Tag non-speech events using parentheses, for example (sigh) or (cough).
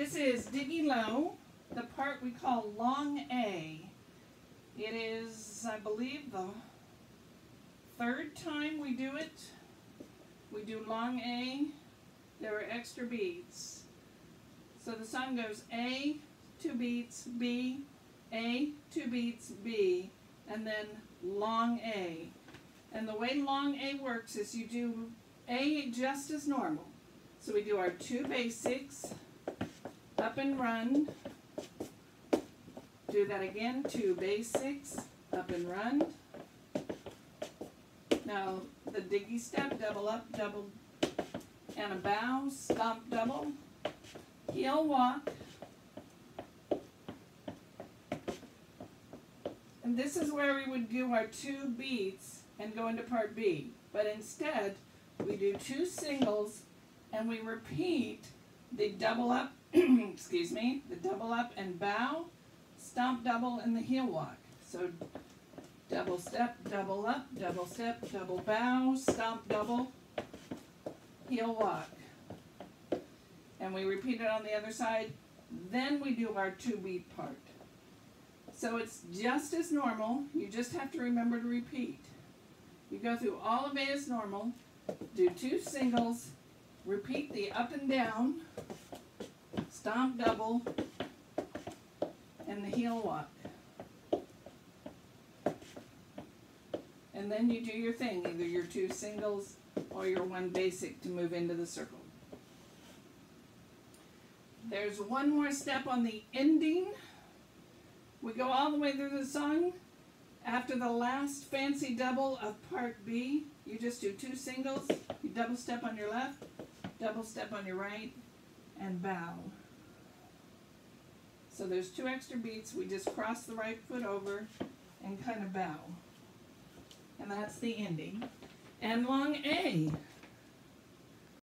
This is Diggy Lo, the part we call Long A. It is, I believe, the third time we do it. We do Long A. There are extra beats. So the song goes A, two beats, B, A, two beats, B, and then Long A. And the way Long A works is you do A just as normal. So we do our two basics, up and run. Do that again, two basics, up and run. Now the diggy step, double up, double and a bow, stomp double, heel walk. And this is where we would do our two beats and go into part B. But instead, we do two singles and we repeat the double up, (clears throat) excuse me, the double up and bow, stomp double, and the heel walk. So double step, double up, double step, double bow, stomp double, heel walk. And we repeat it on the other side. Then we do our two beat part. So it's just as normal. You just have to remember to repeat. You go through all of it as normal, do two singles, repeat the up and down, stomp double, and the heel walk. And then you do your thing, either your two singles or your one basic to move into the circle. There's one more step on the ending. We go all the way through the song. After the last fancy double of part B, you just do two singles. You double step on your left, double step on your right, and bow. So there's two extra beats. We just cross the right foot over and kind of bow. And that's the ending. And long A.